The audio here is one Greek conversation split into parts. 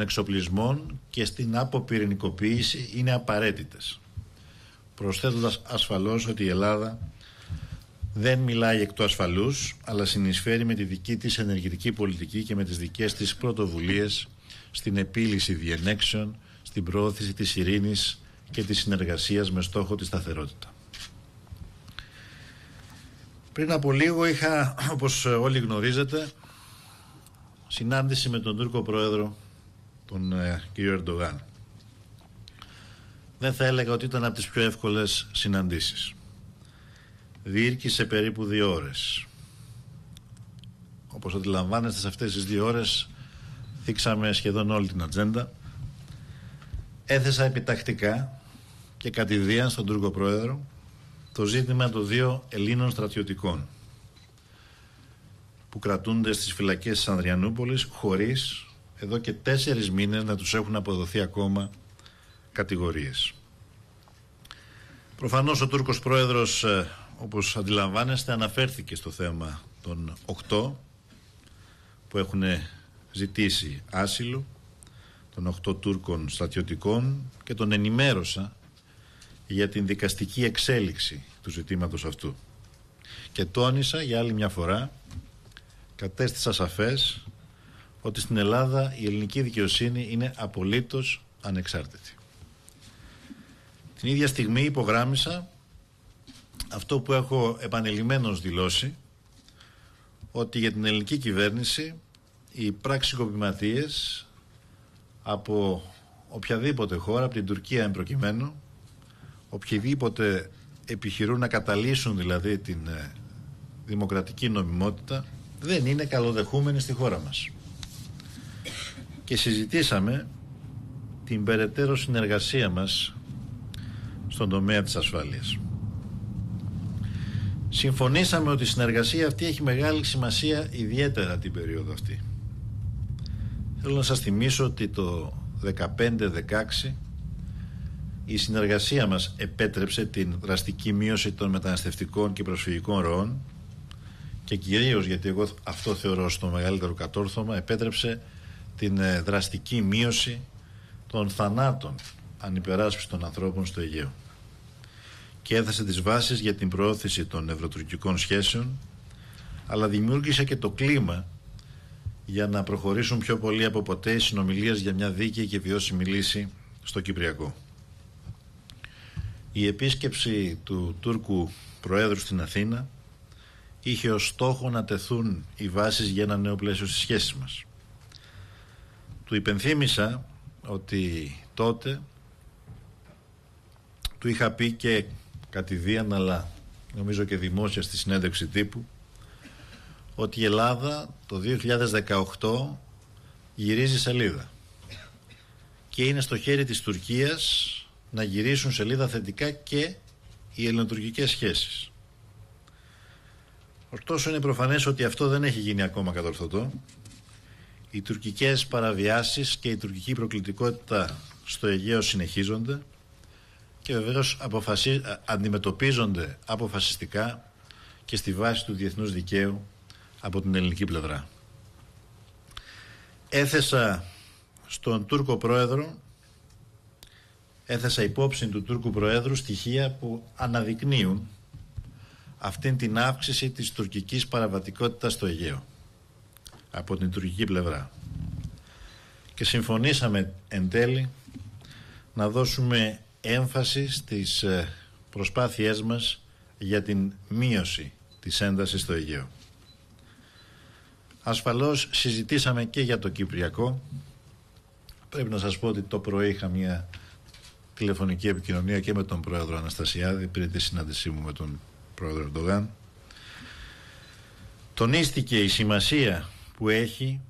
εξοπλισμών και στην αποπυρηνικοποίηση είναι απαραίτητες. Προσθέτοντας ασφαλώς ότι η Ελλάδα δεν μιλάει εκ του ασφαλούς, αλλά συνεισφέρει με τη δική της ενεργητική πολιτική και με τις δικές της πρωτοβουλίες στην επίλυση διενέξεων, στην προώθηση της ειρήνης και της συνεργασίας με στόχο τη σταθερότητα. Πριν από λίγο είχα, όπως όλοι γνωρίζετε, συνάντηση με τον Τούρκο Πρόεδρο, τον ε, κύριο Ερντογάν. Δεν θα έλεγα ότι ήταν από τις πιο εύκολες συναντήσεις. Διήρκησε περίπου δύο ώρες. Όπως αντιλαμβάνεστε σε αυτές τις δύο ώρες θίξαμε σχεδόν όλη την ατζέντα. Έθεσα επιτακτικά και κατηδίαν στον Τούρκο Πρόεδρο το ζήτημα των δύο Ελλήνων στρατιωτικών που κρατούνται στις φυλακές της Ανδριανούπολης χωρίς εδώ και τέσσερις μήνες να τους έχουν αποδοθεί ακόμα κατηγορίες. Προφανώς ο Τούρκος Πρόεδρος ε, όπως αντιλαμβάνεστε αναφέρθηκε στο θέμα των οκτώ που έχουν ζητήσει άσυλο των οκτώ Τούρκων στρατιωτικών και τον ενημέρωσα για την δικαστική εξέλιξη του ζητήματος αυτού. Και τόνισα για άλλη μια φορά, κατέστησα σαφές ότι στην Ελλάδα η ελληνική δικαιοσύνη είναι απολύτως ανεξάρτητη. Την ίδια στιγμή υπογράμμισα αυτό που έχω επανειλημμένως δηλώσει ότι για την ελληνική κυβέρνηση οι πράξικοπηματίες από οποιαδήποτε χώρα, από την Τουρκία εμπροκειμένου, οποιοδήποτε επιχειρούν να καταλύσουν δηλαδή την ε, δημοκρατική νομιμότητα, δεν είναι καλοδεχούμενοι στη χώρα μας. Και συζητήσαμε την περαιτέρω συνεργασία μας στον τομέα της ασφάλειας. Συμφωνήσαμε ότι η συνεργασία αυτή έχει μεγάλη σημασία ιδιαίτερα την περίοδο αυτή. Θέλω να σας θυμίσω ότι το 15-16 η συνεργασία μας επέτρεψε την δραστική μείωση των μεταναστευτικών και προσφυγικών ροών και κυρίως γιατί εγώ αυτό θεωρώ στο μεγαλύτερο κατόρθωμα επέτρεψε την ε, δραστική μείωση των θανάτων ανυπεράσπισης των ανθρώπων στο Αιγαίο και έθεσε τις βάσεις για την προώθηση των ευρωτουρκικών σχέσεων αλλά δημιούργησε και το κλίμα για να προχωρήσουν πιο πολύ από ποτέ οι συνομιλίες για μια δίκαιη και βιώσιμη λύση στο Κυπριακό. Η επίσκεψη του Τούρκου Προέδρου στην Αθήνα είχε ως στόχο να τεθούν οι βάσεις για ένα νέο πλαίσιο στις σχέσεις μας. Του υπενθύμησα ότι τότε του είχα πει και κατηδίαν αλλά νομίζω και δημόσια στη συνέντευξη τύπου ότι η Ελλάδα το 2018 γυρίζει σελίδα και είναι στο χέρι της Τουρκίας να γυρίσουν σελίδα θετικά και οι ελληνοτουρκικές σχέσεις. Ωστόσο είναι προφανές ότι αυτό δεν έχει γίνει ακόμα κατορθωτό. Οι τουρκικές παραβιάσεις και η τουρκική προκλητικότητα στο Αιγαίο συνεχίζονται και βεβαίως αποφασί... αντιμετωπίζονται αποφασιστικά και στη βάση του διεθνούς δικαίου από την ελληνική πλευρά. Έθεσα στον Τούρκο πρόεδρο έθεσα υπόψη του Τούρκου Προέδρου στοιχεία που αναδεικνύουν αυτήν την αύξηση της τουρκικής παραβατικότητας στο Αιγαίο από την τουρκική πλευρά. Και συμφωνήσαμε εν τέλει να δώσουμε έμφαση στις ε, προσπάθειές μας για την μείωση της έντασης στο Αιγαίο. Ασφαλώς συζητήσαμε και για το Κυπριακό. Πρέπει να σας πω ότι το πρωί είχα μια τηλεφωνική επικοινωνία και με τον πρόεδρο Αναστασιάδη πριν τη συνάντησή μου με τον πρόεδρο Ερντογάν. Τονίστηκε η σημασία που έχει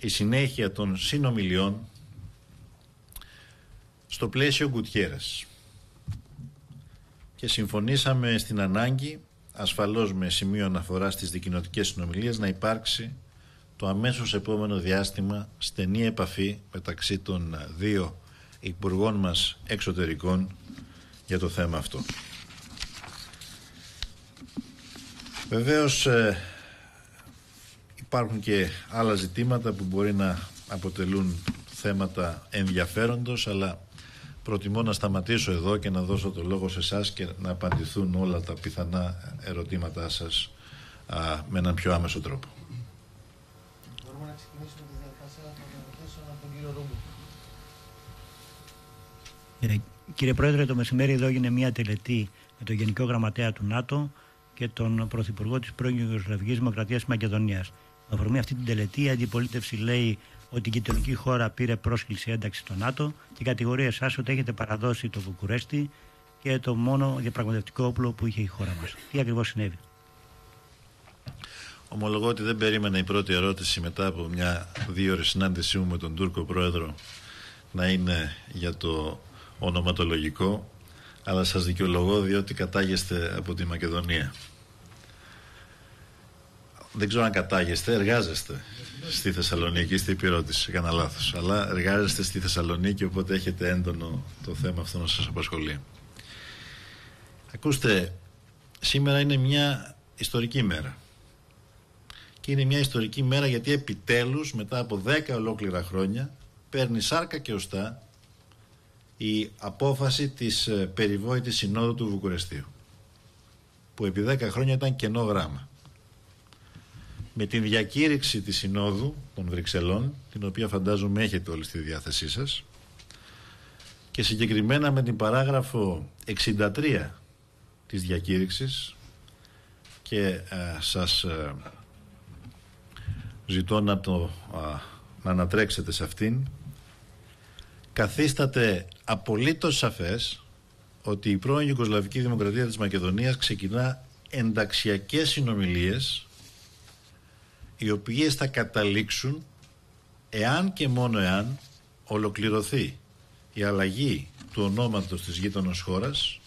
η συνέχεια των συνομιλιών στο πλαίσιο Γκουτιέρας και συμφωνήσαμε στην ανάγκη ασφαλώς με σημείο αναφορά στις δικοινοτικές συνομιλίες να υπάρξει το αμέσως επόμενο διάστημα στενή επαφή μεταξύ των δύο υπουργών μας εξωτερικών για το θέμα αυτό. Βεβαίως ε, υπάρχουν και άλλα ζητήματα που μπορεί να αποτελούν θέματα ενδιαφέροντος αλλά προτιμώ να σταματήσω εδώ και να δώσω το λόγο σε εσάς και να απαντηθούν όλα τα πιθανά ερωτήματά σας με έναν πιο άμεσο τρόπο. Μπορούμε να ξεκινήσουμε τη διαδικασία από τον κύριο Ρούμπου. Κύριε, κύριε Πρόεδρε, το μεσημέρι εδώ έγινε μια τελετή με τον Γενικό Γραμματέα του ΝΑΤΟ και τον Πρωθυπουργό της πρώην Ιουγκοσλαβικής Δημοκρατίας της Μακεδονίας. Με αφορμή αυτή την τελετή, η αντιπολίτευση λέει ότι η γειτονική χώρα πήρε πρόσκληση ένταξη στο ΝΑΤΟ και κατηγορεί εσάς ότι έχετε παραδώσει το Βουκουρέστι και το μόνο διαπραγματευτικό όπλο που είχε η χώρα μας. Τι ακριβώς συνέβη; Ομολογώ ότι δεν περίμενα η πρώτη ερώτηση μετά από μια δύο ώρες συνάντησή μου με τον Τούρκο Πρόεδρο να είναι για το ονοματολογικό αλλά σας δικαιολογώ διότι κατάγεστε από τη Μακεδονία. Δεν ξέρω αν κατάγεστε, εργάζεστε στη Θεσσαλονίκη, είστε υπηρώτηση, έκανα λάθος. Αλλά εργάζεστε στη Θεσσαλονίκη, οπότε έχετε έντονο το θέμα αυτό να σας απασχολεί. Ακούστε, σήμερα είναι μια ιστορική μέρα. Και είναι μια ιστορική μέρα γιατί επιτέλους μετά από 10 ολόκληρα χρόνια παίρνει σάρκα και οστά η απόφαση της ε, περιβόητης συνόδου του Βουκουρεστίου που επί 10 χρόνια ήταν κενό γράμμα. Με την διακήρυξη της συνόδου των Βρυξελών, την οποία φαντάζομαι έχετε όλοι στη διάθεσή σας, και συγκεκριμένα με την παράγραφο 63 της διακήρυξης και ε, σας ε, ζητώ να, το, να ανατρέξετε σε αυτήν. Καθίσταται απολύτως σαφές ότι η πρώην Ιουγκοσλαβική Δημοκρατία της Μακεδονίας ξεκινά ενταξιακές συνομιλίες οι οποίες θα καταλήξουν εάν και μόνο εάν ολοκληρωθεί η αλλαγή του ονόματος της γείτονος χώρας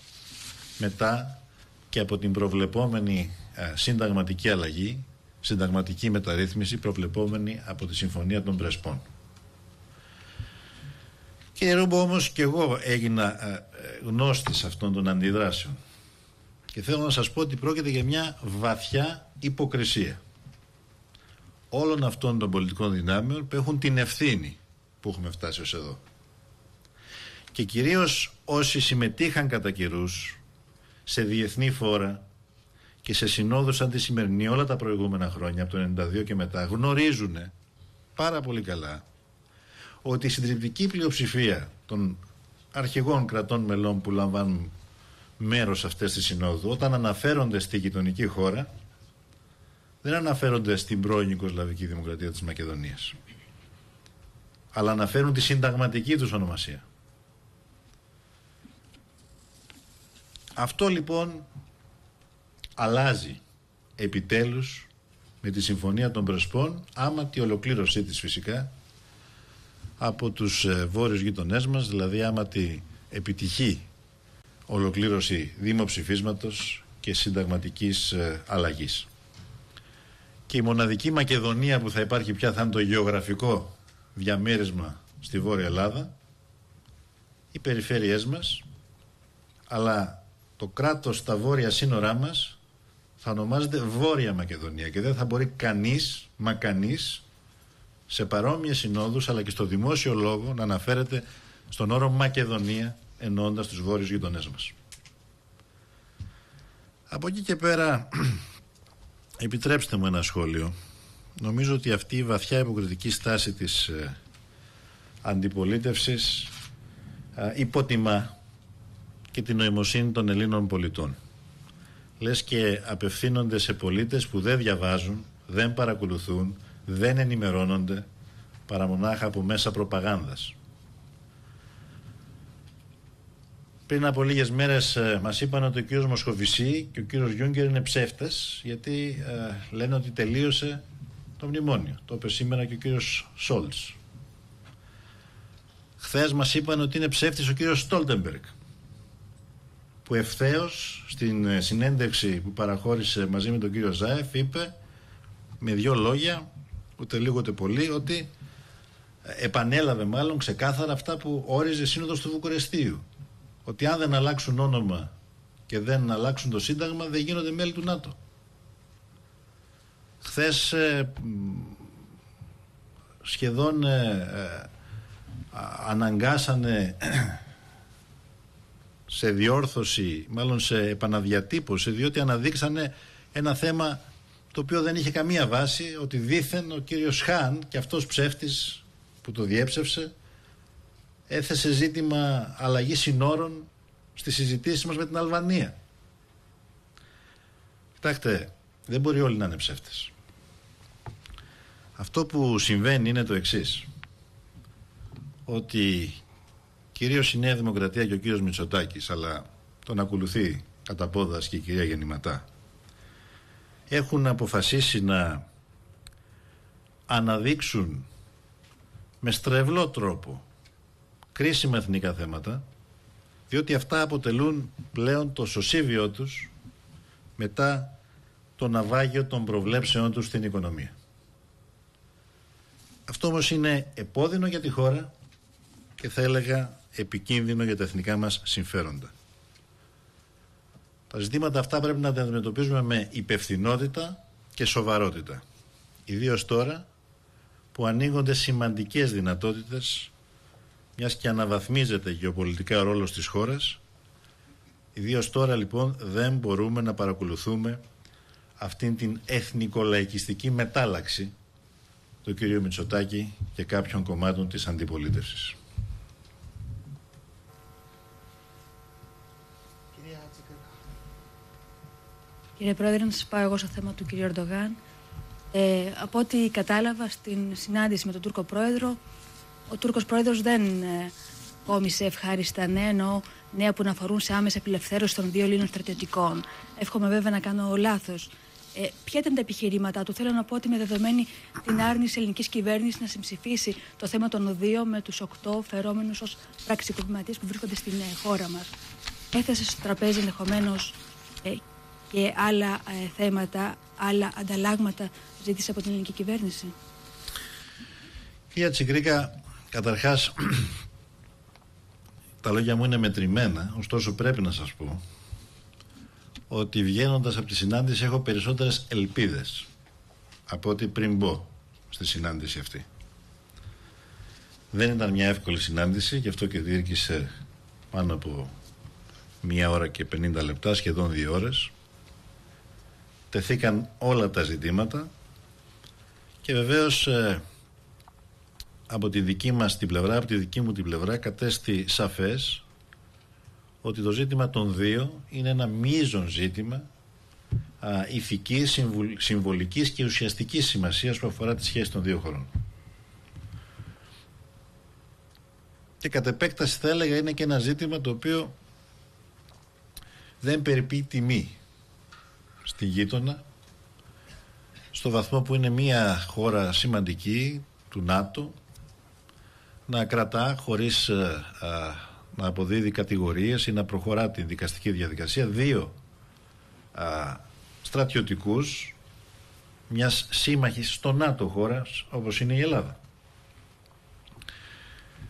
μετά και από την προβλεπόμενη συνταγματική αλλαγή, συνταγματική μεταρρύθμιση προβλεπόμενη από τη Συμφωνία των Πρεσπών. Κύριε Ρούμπο όμως και εγώ έγινα ε, ε, γνώστης αυτών των αντιδράσεων και θέλω να σας πω ότι πρόκειται για μια βαθιά υποκρισία όλων αυτών των πολιτικών δυνάμεων που έχουν την ευθύνη που έχουμε φτάσει ως εδώ. Και κυρίως όσοι συμμετείχαν κατά καιρούς σε διεθνή φόρα και σε συνόδους σαν τη σημερινή όλα τα προηγούμενα χρόνια από το 1992 και μετά γνωρίζουν πάρα πολύ καλά ότι η συντριπτική πλειοψηφία των αρχηγών κρατών μελών που λαμβάνουν μέρος σε αυτές τις συνόδους όταν αναφέρονται στη γειτονική χώρα δεν αναφέρονται στην πρώην Οικοσλαβική Δημοκρατία της Μακεδονίας αλλά αναφέρουν τη συνταγματική τους ονομασία. Αυτό λοιπόν αλλάζει επιτέλους με τη Συμφωνία των Πρεσπών άμα τη ολοκλήρωσή της φυσικά από τους ε, βόρειους γειτονές μας, δηλαδή άμα τη επιτυχή ολοκλήρωση δημοψηφίσματος και συνταγματικής ε, αλλαγής. Και η μοναδική Μακεδονία που θα υπάρχει πια θα είναι το γεωγραφικό διαμέρισμα στη Βόρεια Ελλάδα, οι περιφέρειές μας, αλλά το κράτος στα βόρεια σύνορά μας θα ονομάζεται Βόρεια Μακεδονία και δεν θα μπορεί κανείς, μα κανείς, σε παρόμοιες συνόδους αλλά και στο δημόσιο λόγο να αναφέρεται στον όρο Μακεδονία εννοώντα τους βόρειους γειτονές μας. Από εκεί και πέρα, επιτρέψτε μου ένα σχόλιο. Νομίζω ότι αυτή η βαθιά υποκριτική στάση της ε, αντιπολίτευσης ε, υποτιμά και την νοημοσύνη των Ελλήνων πολιτών. Λες και απευθύνονται σε πολίτες που δεν διαβάζουν, δεν παρακολουθούν, δεν ενημερώνονται παρά μονάχα από μέσα προπαγάνδας. Πριν από λίγες μέρες ε, μας είπαν ότι ο κύριος Μοσχοβησί και ο κύριος Γιούγκερ είναι ψεύτες γιατί ε, λένε ότι τελείωσε το μνημόνιο. Το είπε σήμερα και ο κύριος Σόλτς. Χθες μας είπαν ότι είναι ψεύτης ο κύριος Στόλτεμπεργκ που ευθέως στην ε, συνέντευξη που παραχώρησε μαζί με τον κύριο Ζάεφ είπε με δύο λόγια ούτε λίγο ούτε πολύ, ότι επανέλαβε μάλλον ξεκάθαρα αυτά που όριζε η Σύνοδος του Βουκουρεστίου. Ότι αν δεν αλλάξουν όνομα και δεν αλλάξουν το Σύνταγμα δεν γίνονται μέλη του ΝΑΤΟ. Χθες ε, σχεδόν ε, αναγκάσανε σε διόρθωση, μάλλον σε επαναδιατύπωση, διότι αναδείξανε ένα θέμα το οποίο δεν είχε καμία βάση, ότι δήθεν ο κύριος Χάν και αυτός ψεύτης που το διέψευσε, έθεσε ζήτημα αλλαγή συνόρων στις συζητήσεις μας με την Αλβανία. Κοιτάξτε, δεν μπορεί όλοι να είναι ψεύτες. Αυτό που συμβαίνει είναι το εξής. Ότι κυρίως η Νέα Δημοκρατία και ο κύριος Μητσοτάκης, αλλά τον ακολουθεί κατά πόδας και η κυρία Γεννηματά, έχουν αποφασίσει να αναδείξουν με στρεβλό τρόπο κρίσιμα εθνικά θέματα διότι αυτά αποτελούν πλέον το σωσίβιό τους μετά το ναυάγιο των προβλέψεών τους στην οικονομία. Αυτό όμως είναι επώδυνο για τη χώρα και θα έλεγα επικίνδυνο για τα εθνικά μας συμφέροντα. Τα ζητήματα αυτά πρέπει να τα αντιμετωπίζουμε με υπευθυνότητα και σοβαρότητα. Ιδίως τώρα που ανοίγονται σημαντικές δυνατότητες μιας και αναβαθμίζεται γεωπολιτικά ο ρόλος της χώρας. Ιδίως τώρα λοιπόν δεν μπορούμε να παρακολουθούμε αυτήν την εθνικολαϊκιστική μετάλλαξη του κ. Μητσοτάκη και κάποιων κομμάτων της αντιπολίτευσης. Κύριε Πρόεδρε, να σας πάω εγώ στο θέμα του κ. Ερντογάν. Ε, από ό,τι κατάλαβα στην συνάντηση με τον Τούρκο Πρόεδρο, ο Τούρκος Πρόεδρος δεν ε, κόμισε ευχάριστα νέα, ενώ νέα που να αφορούν σε άμεση απελευθέρωση των δύο Ελλήνων στρατιωτικών. Εύχομαι βέβαια να κάνω λάθος. Ε, ποια ήταν τα επιχειρήματά του; Θέλω να πω ότι με δεδομένη την άρνηση ελληνικής κυβέρνησης να συμψηφίσει το θέμα των οδείων με τους οκτώ φερόμενους ως πραξικοπηματίε που βρίσκονται στην ε, χώρα μας. Έθεσε στο τραπέζι ενδεχομένως ε, και άλλα ε, θέματα, άλλα ανταλλάγματα ζήτησε από την ελληνική κυβέρνηση. Κυρία Τσικρίκα, καταρχάς τα λόγια μου είναι μετρημένα, ωστόσο πρέπει να σας πω ότι βγαίνοντας από τη συνάντηση έχω περισσότερες ελπίδες από ότι πριν μπω στη συνάντηση αυτή. Δεν ήταν μια εύκολη συνάντηση, γι' αυτό και διήρκησε πάνω από μία ώρα και 50 λεπτά, σχεδόν δύο ώρες. Τεθήκαν όλα τα ζητήματα και βεβαίως ε, από τη δική μας την πλευρά, από τη δική μου την πλευρά κατέστη σαφές ότι το ζήτημα των δύο είναι ένα μείζον ζήτημα α, ηθικής, συμβολικής και ουσιαστικής σημασίας που αφορά τη σχέση των δύο χωρών. Και κατ' επέκταση θα έλεγα είναι και ένα ζήτημα το οποίο δεν περιποιεί τιμή στη γείτονα στο βαθμό που είναι μια χώρα σημαντική του ΝΑΤΟ να κρατά χωρίς ε, να αποδίδει κατηγορίες ή να προχωρά την δικαστική διαδικασία δύο α, στρατιωτικούς μιας σύμμαχης στο ΝΑΤΟ χώρας όπως είναι η Ελλάδα.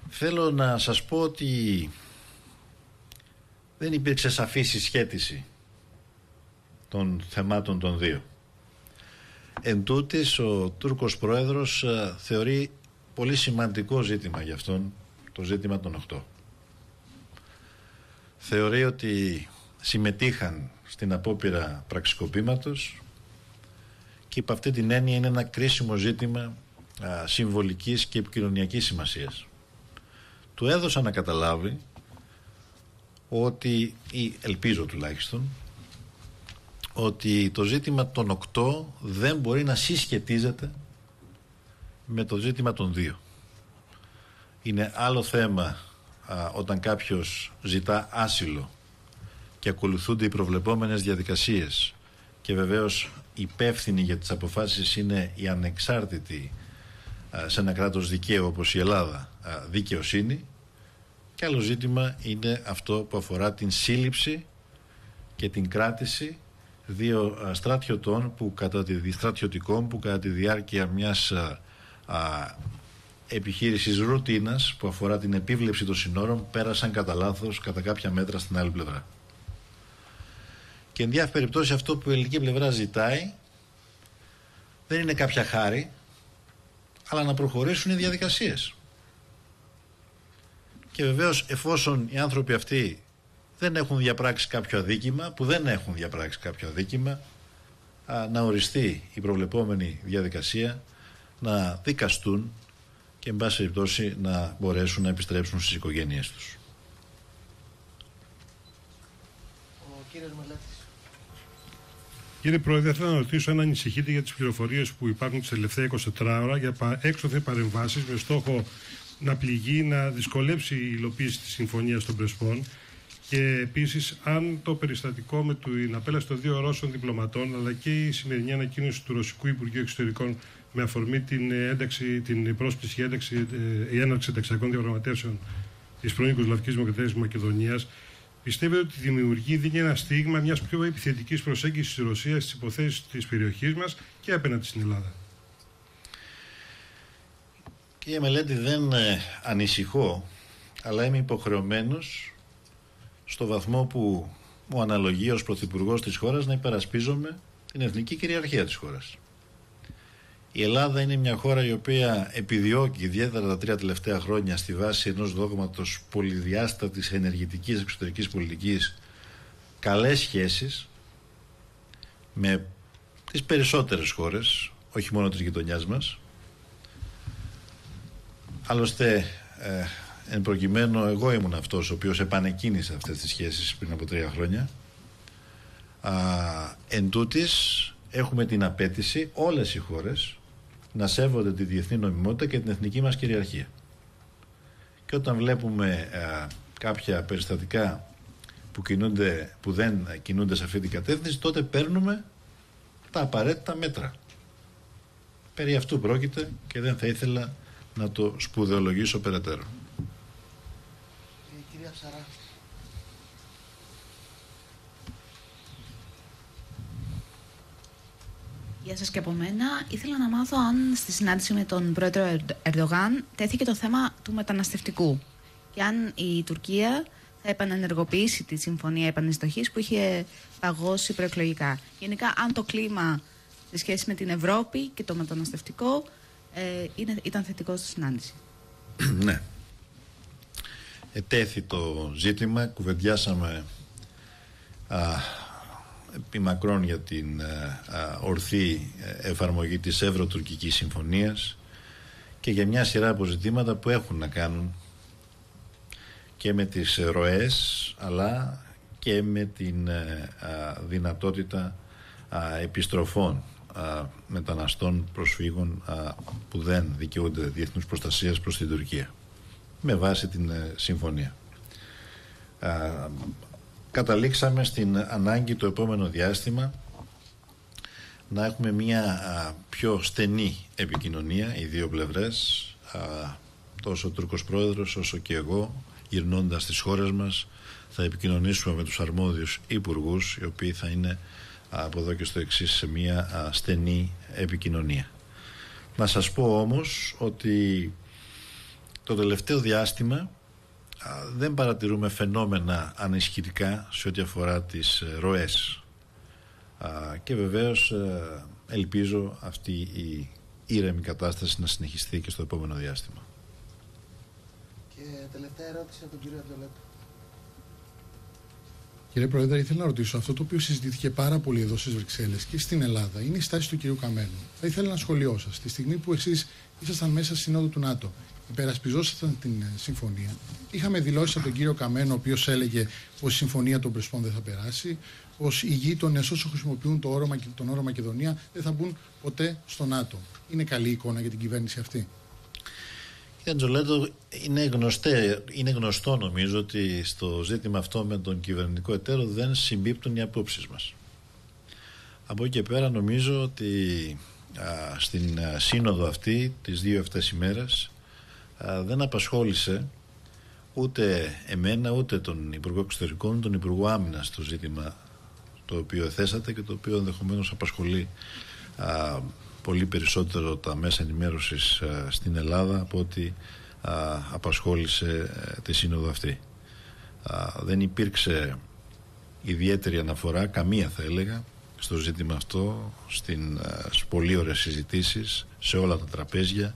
Θέλω να σας πω ότι δεν υπήρξε σαφή συσχέτιση των θεμάτων των δύο. Εν τούτης, ο Τούρκος Πρόεδρος θεωρεί πολύ σημαντικό ζήτημα για αυτόν το ζήτημα των 8 θεωρεί ότι συμμετείχαν στην απόπειρα πραξικοπήματος και υπ' αυτή την έννοια είναι ένα κρίσιμο ζήτημα α, συμβολικής και επικοινωνιακής σημασίας. Του έδωσα να καταλάβει ότι, ή ελπίζω τουλάχιστον, ότι το ζήτημα των οκτώ δεν μπορεί να συσχετίζεται με το ζήτημα των δύο. Είναι άλλο θέμα όταν κάποιος ζητά άσυλο και ακολουθούνται οι προβλεπόμενες διαδικασίες και βεβαίως υπεύθυνοι για τις αποφάσεις είναι η ανεξάρτητη σε ένα κράτος δικαίου όπως η Ελλάδα δικαιοσύνη και άλλο ζήτημα είναι αυτό που αφορά την σύλληψη και την κράτηση δύο στρατιωτών που κατά τη, στρατιωτικών που κατά τη διάρκεια μιας επιχείρησης ρουτίνας που αφορά την επίβλεψη των συνόρων πέρασαν κατά λάθος κατά κάποια μέτρα στην άλλη πλευρά. Και εν διάφορα περιπτώσει αυτό που η ελληνική πλευρά ζητάει δεν είναι κάποια χάρη, αλλά να προχωρήσουν οι διαδικασίες. και βεβαίως εφόσον οι άνθρωποι αυτοί δεν έχουν διαπράξει κάποιο αδίκημα, που δεν έχουν διαπράξει κάποιο αδίκημα, να οριστεί η προβλεπόμενη διαδικασία, να δικαστούν και εν πάση περιπτώσει να μπορέσουν να επιστρέψουν στις οικογένειές τους. Ο κύριος Μελέτης. Κύριε Πρόεδρε, θέλω να ρωτήσω αν ανησυχείτε για τις πληροφορίες που υπάρχουν τις τελευταία 24 ώρα για έξωθε παρεμβάσεις με στόχο να πληγεί, να δυσκολέψει η υλοποίηση της Συμφωνίας των Πρεσπών και επίσης, αν το περιστατικό με την απέλαση των δύο Ρώσων διπλωματών, αλλά και η σημερινή ανακοίνωση του Ρωσικού Υπουργείου Εξωτερικών με αφορμή την, ένταξη, την πρόσκληση για ένταξη, ε, η έναρξη ενταξιακών διαπραγματεύσεων της πρώην Ιουγκοσλαβική Δημοκρατίας της Μακεδονίας, πιστεύετε ότι δημιουργεί, δίνει ένα στίγμα μιας πιο επιθετικής προσέγγισης της Ρωσίας στις υποθέσεις της περιοχής μας και απέναντι στην Ελλάδα; Κύριε Μελέτη, δεν ε, ανησυχώ, αλλά είμαι υποχρεωμένος στο βαθμό που μου αναλογεί ως Πρωθυπουργός της χώρας να υπερασπίζομαι την εθνική κυριαρχία της χώρας. Η Ελλάδα είναι μια χώρα η οποία επιδιώκει ιδιαίτερα τα τρία τελευταία χρόνια στη βάση ενός δόγματος πολυδιάστατης ενεργητικής εξωτερικής πολιτικής καλές σχέσεις με τις περισσότερες χώρες, όχι μόνο της γειτονιάς μας. Άλλωστε, ε, Εν προκειμένου, εγώ ήμουν αυτός ο οποίος επανεκκίνησε αυτές τις σχέσεις πριν από τρία χρόνια. Α, εν τούτης, έχουμε την απέτηση όλες οι χώρες να σέβονται τη διεθνή νομιμότητα και την εθνική μας κυριαρχία. Και όταν βλέπουμε κάποια περιστατικά που, κινούνται, που δεν κινούνται σε αυτή την κατεύθυνση, τότε παίρνουμε τα απαραίτητα μέτρα. Περί αυτού πρόκειται και δεν θα ήθελα να το σπουδαιολογήσω περαιτέρω. Γεια σας και από μένα. Ήθελα να μάθω αν στη συνάντηση με τον πρόεδρο Ερντογάν τέθηκε το θέμα του μεταναστευτικού και αν η Τουρκία θα επανενεργοποιήσει τη συμφωνία επανειστοχής που είχε παγώσει προεκλογικά. Γενικά, αν το κλίμα σε σχέση με την Ευρώπη και το μεταναστευτικό ε, είναι, ήταν θετικό στη συνάντηση. ναι ετέθη το ζήτημα, κουβεντιάσαμε α, επί μακρόν για την α, ορθή ε, εφαρμογή της Ευρωτουρκικής Συμφωνίας και για μια σειρά αποζητήματα που έχουν να κάνουν και με τις ροές αλλά και με την ε, δυνατότητα επιστροφών μεταναστών προσφύγων που δεν δικαιούνται διεθνούς προστασίας προς την Τουρκία με βάση την ε, συμφωνία. Καταλήξαμε στην ανάγκη το επόμενο διάστημα να έχουμε μια πιο στενή επικοινωνία οι δύο πλευρές τόσο ο Τούρκος Πρόεδρος όσο και εγώ γυρνώντας στις χώρες μας θα επικοινωνήσουμε με τους αρμόδιους υπουργούς οι οποίοι θα είναι από εδώ και στο εξής σε μια στενή επικοινωνία. Να σας πω όμως ότι το τελευταίο διάστημα δεν παρατηρούμε φαινόμενα ανισχυτικά σε ό,τι αφορά τις ε, ροές και βεβαίως ε, ελπίζω αυτή η ήρεμη κατάσταση να συνεχιστεί και στο επόμενο διάστημα. Και τελευταία ερώτηση από τον κύριο Αντολέτο. Κύριε Πρόεδρε, ήθελα να ρωτήσω αυτό το οποίο συζητήθηκε πάρα πολύ εδώ στις Βρυξέλλες και στην Ελλάδα είναι η στάση του κυρίου Καμένου. Θα ήθελα ένα σχολείο σας. Τη στιγμή που εσείς ήσασταν μέσα στη Σύνοδο του ΝΑΤΟ, υπερασπιζόσασταν την ε, συμφωνία. Είχαμε δηλώσεις από τον κύριο Καμένο, ο οποίος έλεγε πως η συμφωνία των Πρεσπών δεν θα περάσει, πως οι γείτονες όσο χρησιμοποιούν το όρο, τον όρο Μακεδονία δεν θα μπουν ποτέ στο ΝΑΤΟ. Είναι καλή εικόνα για την κυβέρνηση αυτή. Κύριε Τζολέτο, είναι, γνωστέ, είναι γνωστό νομίζω ότι στο ζήτημα αυτό με τον κυβερνητικό εταίρο δεν συμπίπτουν οι απόψεις μας. Από εκεί και πέρα νομίζω ότι στην σύνοδο αυτή τις δύο αυτές ημέρες δεν απασχόλησε ούτε εμένα ούτε τον Υπουργό Εξωτερικών, τον Υπουργό Άμυνας το ζήτημα το οποίο θέσατε και το οποίο ενδεχομένως απασχολεί α, πολύ περισσότερο τα μέσα ενημέρωσης στην Ελλάδα από ότι απασχόλησε ε, τη σύνοδο αυτή. δεν υπήρξε ιδιαίτερη αναφορά, καμία θα έλεγα, στο ζήτημα αυτό, στην, στις πολύ ωραίες συζητήσεις, σε όλα τα τραπέζια,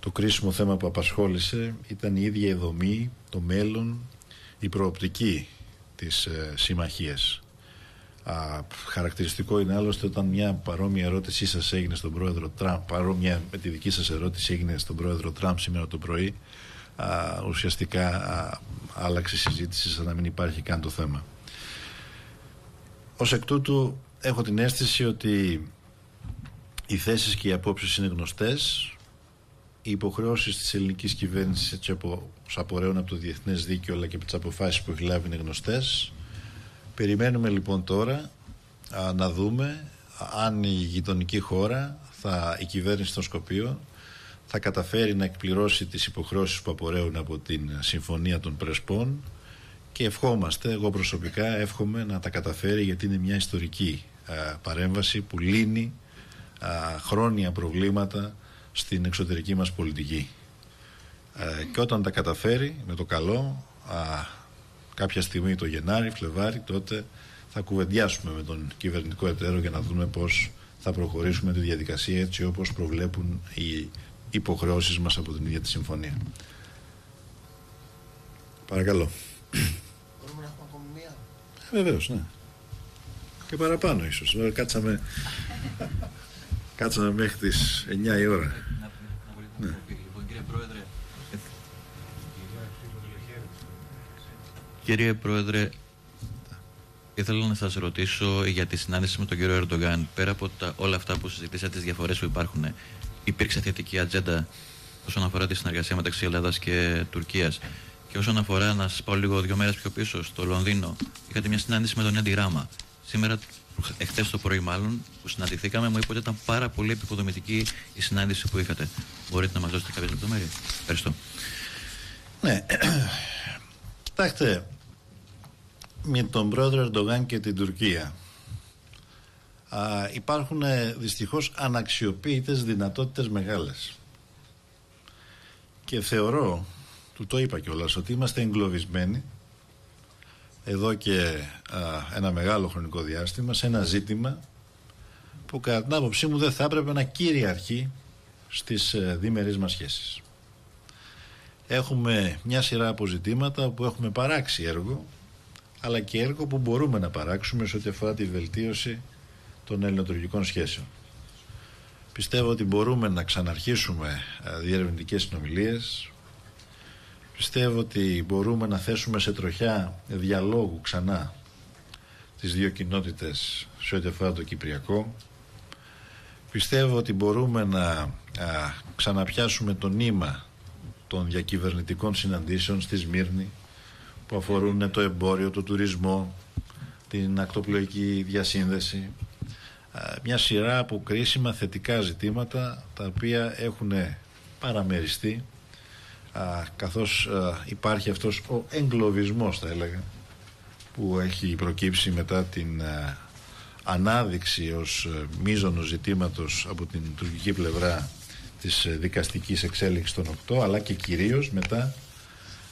το κρίσιμο θέμα που απασχόλησε ήταν η ίδια η δομή, το μέλλον, η προοπτική της ε, συμμαχίας. Α, χαρακτηριστικό είναι άλλωστε όταν μια παρόμοια ερώτησή σας έγινε στον πρόεδρο Τραμπ, παρόμοια με τη δική σας ερώτηση έγινε στον πρόεδρο Τραμπ σήμερα το πρωί, α, ουσιαστικά α, άλλαξε η συζήτηση σαν να μην υπάρχει καν το θέμα. Ως εκ τούτου έχω την αίσθηση ότι οι θέσεις και οι απόψεις είναι γνωστές, οι υποχρεώσεις της ελληνικής κυβέρνησης έτσι όπως απορρέουν από το διεθνές δίκαιο αλλά και από τις αποφάσεις που έχει λάβει είναι γνωστές. Περιμένουμε λοιπόν τώρα να δούμε αν η γειτονική χώρα, θα, η κυβέρνηση των Σκοπίων, θα καταφέρει να εκπληρώσει τις υποχρεώσεις που απορρέουν από την Συμφωνία των Πρεσπών και ευχόμαστε, εγώ προσωπικά εύχομαι να τα καταφέρει γιατί είναι μια ιστορική παρέμβαση που λύνει χρόνια προβλήματα στην εξωτερική μας πολιτική. Ε, και όταν τα καταφέρει με το καλό, α, κάποια στιγμή το Γενάρη, Φλεβάρι, τότε θα κουβεντιάσουμε με τον κυβερνητικό εταίρο για να δούμε πώς θα προχωρήσουμε τη διαδικασία έτσι όπως προβλέπουν οι υποχρεώσεις μας από την ίδια τη συμφωνία. Παρακαλώ. Μπορούμε να έχουμε ακόμη μία; Ε, βεβαίως, ναι. Και παραπάνω ίσως. Κάτσαμε, κάτσαμε μέχρι τις 9 η ώρα. Ναι. Λοιπόν, κύριε Πρόεδρε, Κύριε Πρόεδρε, ήθελα να σας ρωτήσω για τη συνάντηση με τον κύριο Ερντογκάν. Πέρα από τα, όλα αυτά που συζητήσατε, τις διαφορές που υπάρχουν, υπήρξε θετική ατζέντα όσον αφορά τη συνεργασία μεταξύ Ελλάδας και Τουρκίας; Και όσον αφορά, να σας πάω λίγο δύο μέρες πιο πίσω, στο Λονδίνο, είχατε μια συνάντηση με τον Έντι Ράμα. Σήμερα, εχθές το πρωί, μάλλον, που συναντηθήκαμε, μου είπε ότι ήταν πάρα πολύ επικοδομητική η συνάντηση που είχατε. Μπορείτε να μας δώσετε κάποιες λεπτομέρειες. Ευχαριστώ. Ναι. Κοιτάξτε, με τον πρόεδρο Ερντογάν και την Τουρκία α, υπάρχουν ε, δυστυχώς αναξιοποίητες δυνατότητες μεγάλες. Και θεωρώ, του το είπα κιόλας, ότι είμαστε εγκλωβισμένοι εδώ και ένα μεγάλο χρονικό διάστημα σε ένα ζήτημα που κατά την άποψή μου δεν θα έπρεπε να κυριαρχεί στις ε, διμερείς μας σχέσεις. Έχουμε μια σειρά αποζητήματα που έχουμε παράξει έργο αλλά και έργο που μπορούμε να παράξουμε σε ό,τι αφορά τη βελτίωση των ελληνοτουρκικών σχέσεων. Πιστεύω ότι μπορούμε να ξαναρχίσουμε διερευνητικές συνομιλίες. Πιστεύω ότι μπορούμε να θέσουμε σε τροχιά διαλόγου ξανά τις δύο κοινότητες σε ό,τι αφορά το Κυπριακό. Πιστεύω ότι μπορούμε να ξαναπιάσουμε το νήμα των διακυβερνητικών συναντήσεων στη Σμύρνη που αφορούν το εμπόριο, το τουρισμό, την ακτοπλοϊκή διασύνδεση, μια σειρά από κρίσιμα θετικά ζητήματα τα οποία έχουν παραμεριστεί καθώς υπάρχει αυτός ο εγκλωβισμός θα έλεγα που έχει προκύψει μετά την ανάδειξη ως μείζωνος ζητήματος από την τουρκική πλευρά της δικαστικής εξέλιξης των 8 αλλά και κυρίως μετά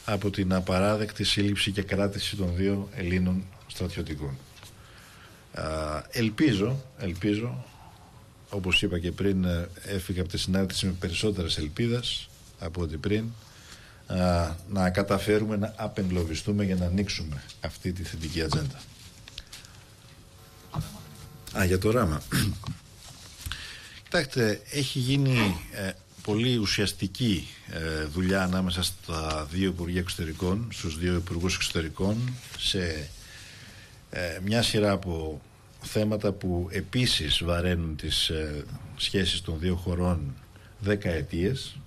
από την απαράδεκτη σύλληψη και κράτηση των δύο Ελλήνων στρατιωτικών. Ελπίζω, ελπίζω, όπως είπα και πριν, ε, έφυγα από τη συνάντηση με περισσότερες ελπίδες από ό,τι πριν, να καταφέρουμε να απεγκλωβιστούμε για να ανοίξουμε αυτή τη θετική ατζέντα. Α, για το ράμα. Κοιτάξτε, έχει γίνει ε, πολύ ουσιαστική ε, δουλειά ανάμεσα στα δύο Υπουργεία Εξωτερικών, στους δύο Υπουργούς Εξωτερικών σε ε, μια σειρά από θέματα που επίσης βαραίνουν τις ε, σχέσεις των δύο χωρών δέκα ετίες.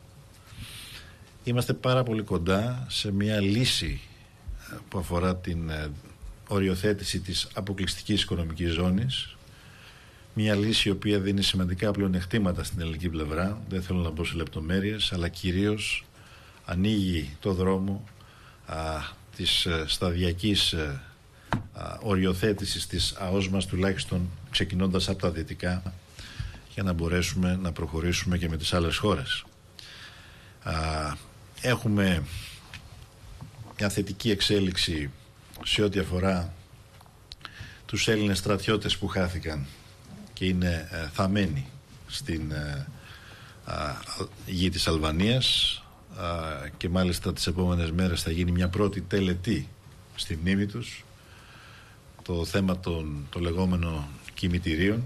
Είμαστε πάρα πολύ κοντά σε μια λύση που αφορά την οριοθέτηση της αποκλειστικής οικονομικής ζώνης μια λύση η οποία δίνει σημαντικά πλεονεκτήματα στην ελληνική πλευρά. Δεν θέλω να μπω σε λεπτομέρειες, αλλά κυρίως ανοίγει το δρόμο α, της α, ε, σταδιακής ε, α, οριοθέτησης της ΑΟΣ μας τουλάχιστον ξεκινώντας από τα δυτικά για να μπορέσουμε να προχωρήσουμε και με τις άλλες χώρες. Α, έχουμε μια θετική εξέλιξη σε ό,τι αφορά τους Έλληνες στρατιώτες που χάθηκαν και είναι ε, θαμένοι στην ε, γη της Αλβανίας και μάλιστα τις επόμενες μέρες θα γίνει μια πρώτη τελετή στη μνήμη τους το θέμα των, το λεγόμενο κημητηρίων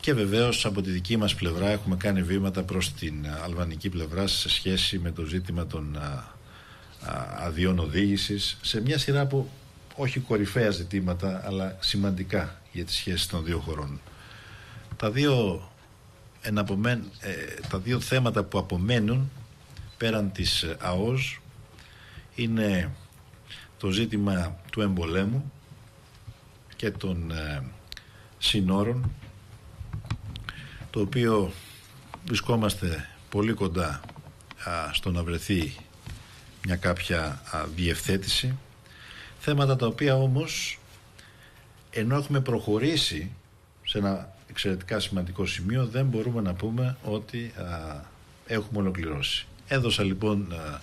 και βεβαίως από τη δική μας πλευρά έχουμε κάνει βήματα προς την αλβανική πλευρά σε σχέση με το ζήτημα των αδειών οδήγησης σε μια σειρά από όχι κορυφαία ζητήματα αλλά σημαντικά για τις σχέσεις των δύο χωρών. Τα δύο, εναπομέν, ε, τα δύο θέματα που απομένουν πέραν της ΑΟΣ είναι το ζήτημα του εμπολέμου και των ε, συνόρων το οποίο βρισκόμαστε πολύ κοντά στο να βρεθεί μια κάποια διευθέτηση θέματα τα οποία όμως ενώ έχουμε προχωρήσει σε ένα εξαιρετικά σημαντικό σημείο δεν μπορούμε να πούμε ότι έχουμε ολοκληρώσει. Έδωσα λοιπόν, α,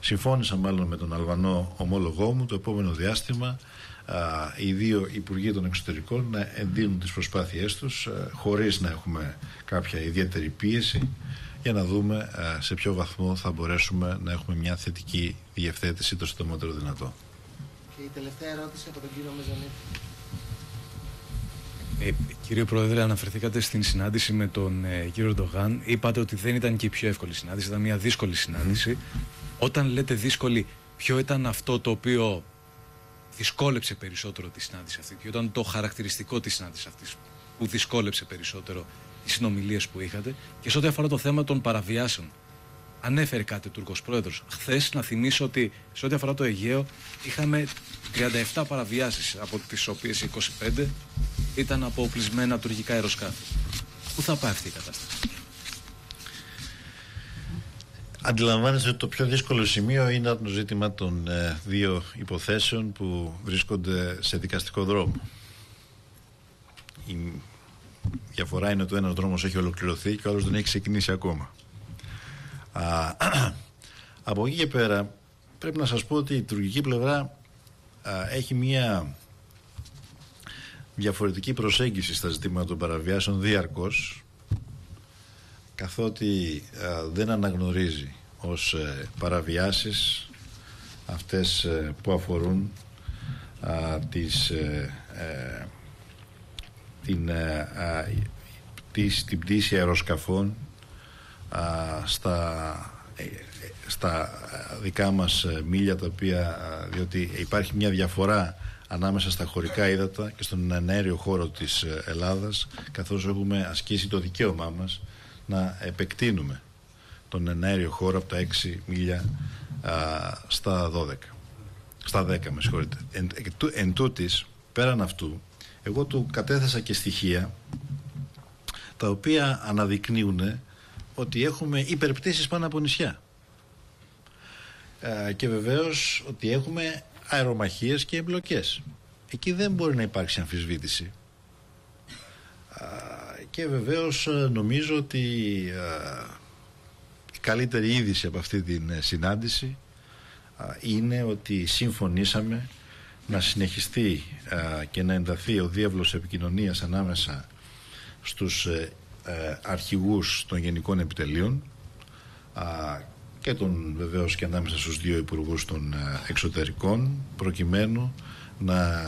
συμφώνησα μάλλον με τον Αλβανό ομόλογό μου το επόμενο διάστημα οι δύο Υπουργοί των Εξωτερικών να εντείνουν τις προσπάθειές τους χωρίς να έχουμε κάποια ιδιαίτερη πίεση για να δούμε σε ποιο βαθμό θα μπορέσουμε να έχουμε μια θετική διευθέτηση το συντομότερο δυνατό. Και η τελευταία ερώτηση από τον κύριο Μεζανίτη. Ε, κύριε Πρόεδρε, αναφερθήκατε στην συνάντηση με τον ε, κύριο Ντογάν. Είπατε ότι δεν ήταν και η πιο εύκολη συνάντηση, ήταν μια δύσκολη συνάντηση. Όταν λέτε δύσκολη, ποιο ήταν αυτό το οποίο δυσκόλεψε περισσότερο τη συνάντηση αυτή, ποιο ήταν το χαρακτηριστικό της συνάντησης αυτής που δυσκόλεψε περισσότερο τις συνομιλίες που είχατε και σε ό,τι αφορά το θέμα των παραβιάσεων ανέφερε κάτι ο Τούρκος πρόεδρος. Χθες, να θυμίσω ότι σε ό,τι αφορά το Αιγαίο, είχαμε 37 παραβιάσεις, από τις οποίες 25 ήταν από οπλισμένα τουρκικά αεροσκάφη. Πού θα πάει αυτή η κατάσταση; Αντιλαμβάνεστε ότι το πιο δύσκολο σημείο είναι το ζήτημα των ε, δύο υποθέσεων που βρίσκονται σε δικαστικό δρόμο. Η διαφορά είναι ότι ο ένας δρόμος έχει ολοκληρωθεί και ο άλλος δεν έχει ξεκινήσει ακόμα. Α, από εκεί και πέρα πρέπει να σας πω ότι η τουρκική πλευρά έχει μία διαφορετική προσέγγιση στα ζητήματα των παραβιάσεων διαρκώς καθότι δεν αναγνωρίζει ως ε, παραβιάσεις αυτές ε, που αφορούν τις, ε, την, την πτήση αεροσκαφών στα, ε, στα δικά μας ε, μίλια τα οποία διότι υπάρχει μια διαφορά ανάμεσα στα χωρικά ύδατα και στον αέριο χώρο της ε, Ελλάδας καθώς έχουμε ασκήσει το δικαίωμά μας να επεκτείνουμε τον αέριο χώρο από τα 6 μίλια στα 12 στα 10 με συγχωρείτε εν, εν τούτης, πέραν αυτού εγώ του κατέθεσα και στοιχεία τα οποία αναδεικνύουν ότι έχουμε υπερπτήσεις πάνω από νησιά. και βεβαίως ότι έχουμε αερομαχίες και εμπλοκές. Εκεί δεν μπορεί να υπάρξει αμφισβήτηση. και βεβαίως ε, νομίζω ότι η καλύτερη είδηση από αυτή την ε, συνάντηση είναι ότι συμφωνήσαμε να συνεχιστεί και να ενταθεί ο διάβλος επικοινωνίας ανάμεσα στους ε, ε, αρχηγούς των γενικών επιτελείων και των βεβαίως και ανάμεσα στους δύο υπουργούς των ε, εξωτερικών προκειμένου να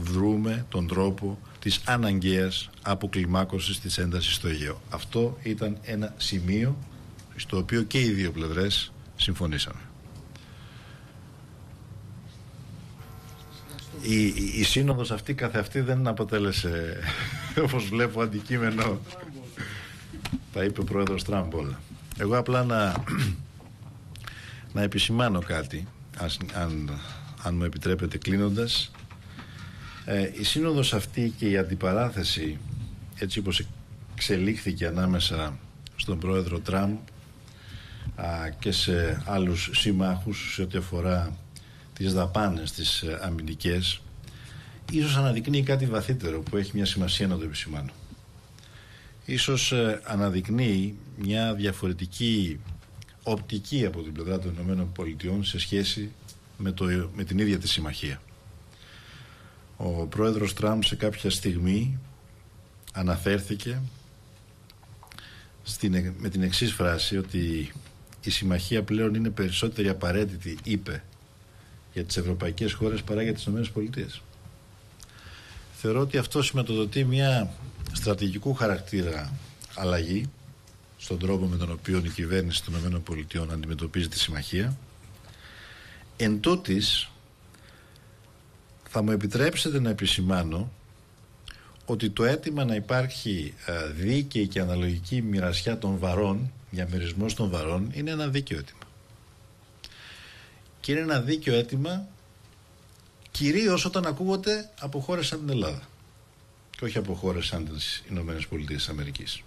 βρούμε τον τρόπο της αναγκαίας αποκλιμάκωσης της έντασης στο Αιγαίο. Αυτό ήταν ένα σημείο στο οποίο και οι δύο πλευρές συμφωνήσαμε. Η, η, σύνοδος αυτή καθε αυτή δεν αποτέλεσε όπως βλέπω αντικείμενο τα είπε ο πρόεδρος Τραμπ όλα. Εγώ απλά να, να επισημάνω κάτι αν, αν μου επιτρέπετε κλείνοντας ε, η σύνοδος αυτή και η αντιπαράθεση έτσι όπως εξελίχθηκε ανάμεσα στον πρόεδρο Τραμπ και σε άλλους συμμάχους σε ό,τι αφορά τις δαπάνες τις ε, αμυντικές ίσως αναδεικνύει κάτι βαθύτερο που έχει μια σημασία να το επισημάνω. Ίσως ε, αναδεικνύει μια διαφορετική οπτική από την πλευρά των ΗΠΑ σε σχέση με, το, με την ίδια τη συμμαχία. Ο πρόεδρος Τραμπ σε κάποια στιγμή αναφέρθηκε στην, με την εξής φράση ότι η συμμαχία πλέον είναι περισσότερη απαραίτητη, είπε, για τις ευρωπαϊκές χώρες παρά για τις ΗΠΑ. Θεωρώ ότι αυτό σηματοδοτεί μια στρατηγικού χαρακτήρα αλλαγή στον τρόπο με τον οποίο η κυβέρνηση των ΗΠΑ αντιμετωπίζει τη συμμαχία. Εν τούτης, θα μου επιτρέψετε να επισημάνω ότι το αίτημα να υπάρχει ε, δίκαιη και αναλογική μοιρασιά των βαρών, διαμερισμό των βαρών, είναι ένα δίκαιο αίτημα. Και είναι ένα δίκαιο αίτημα κυρίως όταν ακούγονται από χώρες σαν την Ελλάδα και όχι από χώρες σαν τις Ηνωμένες Πολιτείες Αμερικής.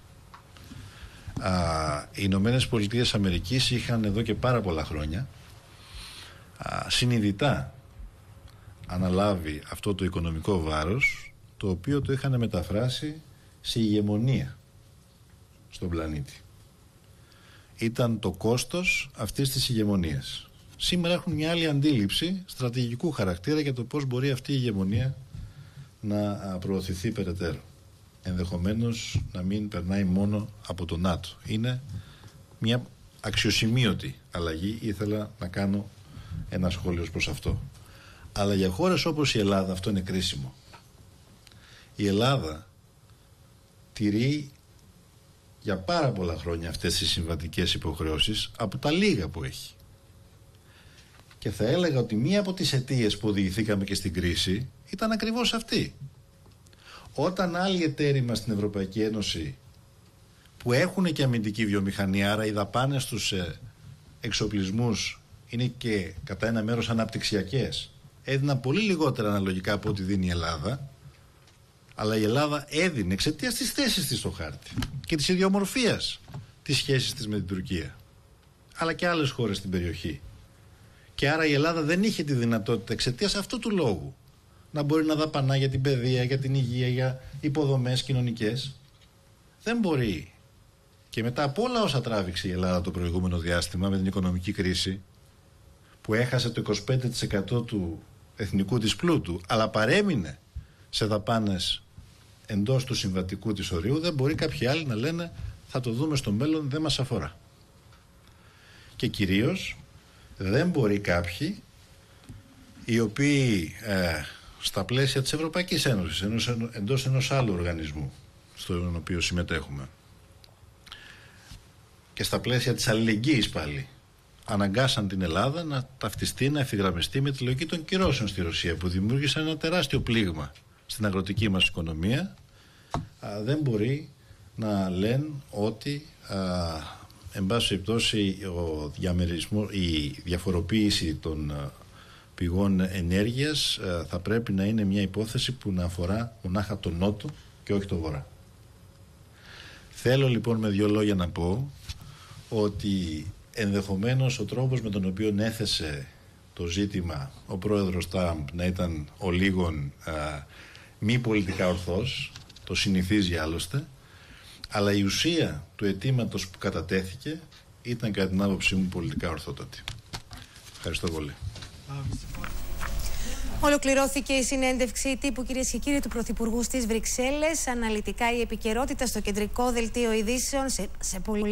οι Ηνωμένες Πολιτείες Αμερικής είχαν εδώ και πάρα πολλά χρόνια α, συνειδητά αναλάβει αυτό το οικονομικό βάρος το οποίο το είχαν μεταφράσει σε ηγεμονία στον πλανήτη. Ήταν το κόστος αυτής της ηγεμονίας. Σήμερα έχουν μια άλλη αντίληψη στρατηγικού χαρακτήρα για το πώς μπορεί αυτή η ηγεμονία να προωθηθεί περαιτέρω. Ενδεχομένως να μην περνάει μόνο από το ΝΑΤΟ. Είναι μια αξιοσημείωτη αλλαγή. Ήθελα να κάνω ένα σχόλιο προς αυτό. Αλλά για χώρες όπως η Ελλάδα αυτό είναι κρίσιμο. Η Ελλάδα τηρεί για πάρα πολλά χρόνια αυτές τις συμβατικές υποχρεώσεις από τα λίγα που έχει. Και θα έλεγα ότι μία από τις αιτίες που οδηγηθήκαμε και στην κρίση ήταν ακριβώς αυτή. Όταν άλλοι εταίροι μας στην Ευρωπαϊκή Ένωση που έχουν και αμυντική βιομηχανία, άρα οι δαπάνες τους εξοπλισμούς είναι και κατά ένα μέρος αναπτυξιακές, έδιναν πολύ λιγότερα αναλογικά από ό,τι δίνει η Ελλάδα, αλλά η Ελλάδα έδινε εξαιτίας της θέσης της στο χάρτη και της ιδιομορφίας της σχέσης της με την Τουρκία, αλλά και άλλες χώρες στην περιοχή. Και άρα η Ελλάδα δεν είχε τη δυνατότητα εξαιτίας αυτού του λόγου να μπορεί να δαπανά για την παιδεία, για την υγεία, για υποδομές κοινωνικές. Δεν μπορεί. Και μετά από όλα όσα τράβηξε η Ελλάδα το προηγούμενο διάστημα με την οικονομική κρίση, που έχασε το 25% του εθνικού της πλούτου, αλλά παρέμεινε σε δαπάνες εντός του συμβατικού της ορίου, δεν μπορεί κάποιοι άλλοι να λένε θα το δούμε στο μέλλον, δεν μας αφορά. Και κυρίως δεν μπορεί κάποιοι οι οποίοι ε, στα πλαίσια της Ευρωπαϊκής Ένωσης, ενός, εντός ενός άλλου οργανισμού στον οποίο συμμετέχουμε και στα πλαίσια της αλληλεγγύης πάλι αναγκάσαν την Ελλάδα να ταυτιστεί, να ευθυγραμμιστεί με τη λογική των κυρώσεων στη Ρωσία που δημιούργησαν ένα τεράστιο πλήγμα στην αγροτική μας οικονομία δεν μπορεί να λένε ότι α, εν πάση περιπτώσει ο διαμερισμό, η διαφοροποίηση των πηγών ενέργειας θα πρέπει να είναι μια υπόθεση που να αφορά μονάχα τον Νότο και όχι τον Βορρά. Θέλω λοιπόν με δύο λόγια να πω ότι ενδεχομένως ο τρόπος με τον οποίο έθεσε το ζήτημα ο πρόεδρος Τάμπ να ήταν ο λίγων μη πολιτικά ορθός, το συνηθίζει άλλωστε, αλλά η ουσία του αιτήματος που κατατέθηκε ήταν κατά την άποψή μου πολιτικά ορθότατη. Ευχαριστώ πολύ. Ολοκληρώθηκε η συνέντευξη τύπου κυρίες και κύριοι του Πρωθυπουργού στις Βρυξέλλες. Αναλυτικά η επικαιρότητα στο κεντρικό δελτίο ειδήσεων σε, σε πολύ